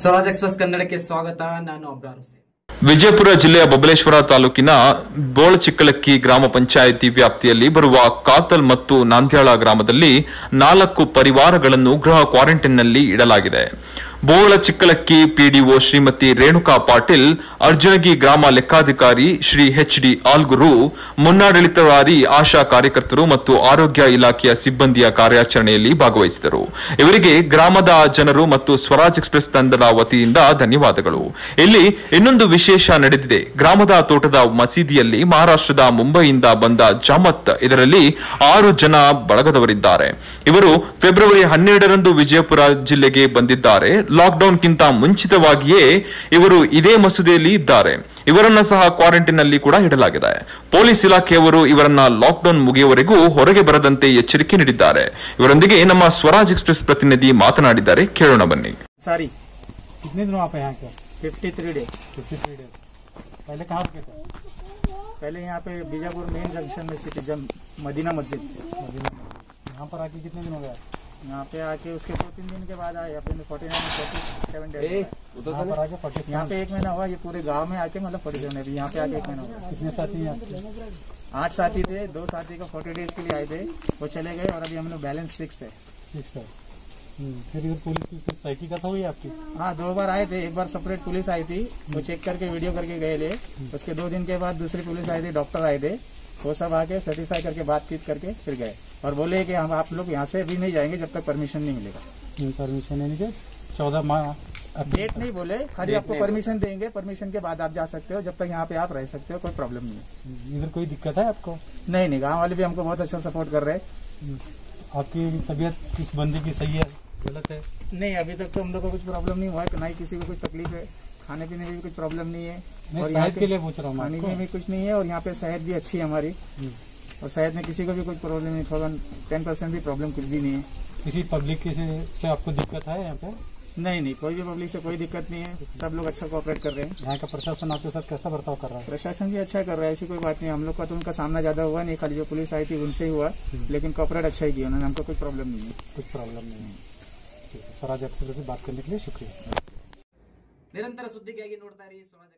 Swaraj express ಕನ್ನಡಕ್ಕೆ ಸ್ವಾಗತ. ನಾನು ಅಬ್ರಾರ್ ವಿಜಯಪುರ ಜಿಲ್ಲೆಯ ಬಬಲೇಶ್ವರ ತಾಲೂಕಿನ ಬೋಳಚಿಕ್ಕಳಕ್ಕಿ ಗ್ರಾಮ ಪಂಚಾಯಿತಿ ವ್ಯಾಪ್ತಿಯಲ್ಲಿ ಬರುವ ಕಾತಲ್ ಮತ್ತು ನಾಂದ್ಯಾಳ ಗ್ರಾಮದಲ್ಲಿ ನಾಲ್ಕು ಪರಿವಾರಗಳನ್ನು ಗೃಹ ಕ್ವಾರಂಟೈನ್ನಲ್ಲಿ ಇಡಲಾಗಿದೆ. ಬೋಳ ಚಿಕ್ಕಲಕ್ಕಿ ಪಿಡಿಒ ಶ್ರೀಮತಿ ರೇಣುಕಾ ಪಾಟೀಲ್, ಅರ್ಜುನಗಿ ಗ್ರಾಮ ಲೆಕ್ಕಾಧಿಕಾರಿ ಶ್ರೀ ಎಚ್ ಡಿ ಆಲ್ಗುರು ಮುನ್ನಾಡಳಿತವಾರಿ ಆಶಾ ಕಾರ್ಯಕರ್ತರು ಮತ್ತು ಆರೋಗ್ಯ ಇಲಾಖೆಯ ಸಿಬ್ಬಂದಿಯ ಕಾರ್ಯಾಚರಣೆಯಲ್ಲಿ ಭಾಗವಹಿಸಿದರು. ಇವರಿಗೆ ಗ್ರಾಮದ ಜನರು ಮತ್ತು ಸ್ವರಾಜ್ ಎಕ್ಸ್ಪ್ರೆಸ್ ತಂಡದ ವತಿಯಿಂದ ಧನ್ಯವಾದಗಳು. ಇಲ್ಲಿ ಇನ್ನೊಂದು ವಿಶೇಷ ನಡೆದಿದೆ. ಗ್ರಾಮದ ತೋಟದ ಮಸೀದಿಯಲ್ಲಿ ಮಹಾರಾಷ್ಟ್ರದ ಮುಂಬೈಯಿಂದ ಬಂದ ಜಾಮತ್ ಇದರಲ್ಲಿ ಆರು ಜನ ಬಳಗದವರಿದ್ದಾರೆ. ಇವರು ಫೆಬ್ರವರಿ ಹನ್ನೆರಡರಂದು ವಿಜಯಪುರ ಜಿಲ್ಲೆಗೆ ಬಂದಿದ್ದಾರೆ. ಲಾಕ್ಡೌನ್ಗಿಂತ ಮುಂಚಿತವಾಗಿಯೇ ಇವರು ಇದೇ ಮಸೂದೆಯಲ್ಲಿ ಇದ್ದಾರೆ ಇವರನ್ನ ಸಹ ಕ್ವಾರಂಟೈನ್ ನಲ್ಲಿ ಕೂಡ ಇಡಲಾಗಿದೆ ಪೊಲೀಸ್ ಇಲಾಖೆಯವರು ಇವರನ್ನ ಲಾಕ್ಡೌನ್ ಮುಗಿಯುವವರೆಗೂ ಹೊರಗೆ ಬರದಂತೆ ಎಚ್ಚರಿಕೆ ನೀಡಿದ್ದಾರೆ ಇವರೊಂದಿಗೆ ನಮ್ಮ ಸ್ವರಾಜ್ ಎಕ್ಸ್ಪ್ರೆಸ್ ಪ್ರತಿನಿಧಿ ಮಾತನಾಡಿದ್ದಾರೆ ಕೇಳೋಣ ಬನ್ನಿ सारी कितने दिन आप यहाँ के fifty three day fifty three days पहले कहाँ पे थे पहले यहाँ पे बीजापुर मेन जंक्शन में सिटी जम मदीना मस्जिद मदीना में यहाँ पर आके कितने दिन हो गया यहाँ पे आके उसके दो तीन दिन के बाद आए अपने forty nine forty seven days यहाँ पे एक महीना हुआ ये पूरे गाँव में आके मतलब फोर्टी सेवन अभी यहाँ पे आके एक महीना हुआ। कितने साथी हैं आठ साथी थे दो साथी को फोर्टी डेज़ के लिए आए थे वो चले गए और अभी हम लोग बैलेंस सिक्स थे। सिक्स है। हम्म, फिर इधर पुलिस की तहकीकत हुई आपकी? हाँ दो बार आए थे एक बार सेपरेट पुलिस आई थी वो चेक करके वीडियो करके गए थे। उसके दो दिन के बाद दूसरी पुलिस आई थी डॉक्टर आए थे वो सब आके सर्टिफाई करके बातचीत करके फिर गए। और बोले कि हम आप लोग यहाँ से भी नहीं जाएँगे जब तक परमिशन नहीं मिलेगा। परमिशन यानी कि चौदह माह डेट नहीं बोले खाली आपको परमिशन देंगे परमिशन के बाद आप जा सकते हो जब तक यहाँ पे आप रह सकते हो कोई प्रॉब्लम नहीं है। इधर कोई दिक्कत है आपको? नहीं नहीं गाँव वाले भी हमको बहुत अच्छा सपोर्ट कर रहे हैं। आपकी तबीयत किस बंदी की सही है गलत है? नहीं अभी तक तो हम लोग को कुछ प्रॉब्लम नहीं हुआ है ना ही किसी को कुछ तकलीफ़ है। खाने पीने में भी कुछ प्रॉब्लम नहीं है। मैं और यहाँ के लिए पूछ रहा हूँ खाने। में भी कुछ नहीं है और यहाँ पे सेहत भी अच्छी है हमारी। हम्म, और शायद में किसी को भी कोई प्रॉब्लम नहीं थोड़ा टेन परसेंट भी प्रॉब्लम कुछ भी नहीं है। किसी पब्लिक से, से आपको दिक्कत है यहाँ पे? नहीं नहीं कोई भी पब्लिक से कोई दिक्कत नहीं है। सब लोग अच्छा कोऑपरेट कर रहे हैं। यहाँ का प्रशासन आपके साथ कैसा बर्ताव कर रहा है? प्रशासन भी अच्छा कर रहा है ऐसी कोई बात नहीं। हम लोग का तो उनका सामना ज़्यादा हुआ नहीं खाली जो पुलिस आई थी उनसे ही हुआ हम्म। लेकिन कॉपरेट अच्छा ही किया उन्होंने हमको कोई प्रॉब्लम नहीं है। कुछ प्रॉब्लम नहीं है। स्वराज एक्सप्रेस से बात करने के लिए शुक्रिया। निरंतर सुद्धि क्या नोड़ता रही स्वराज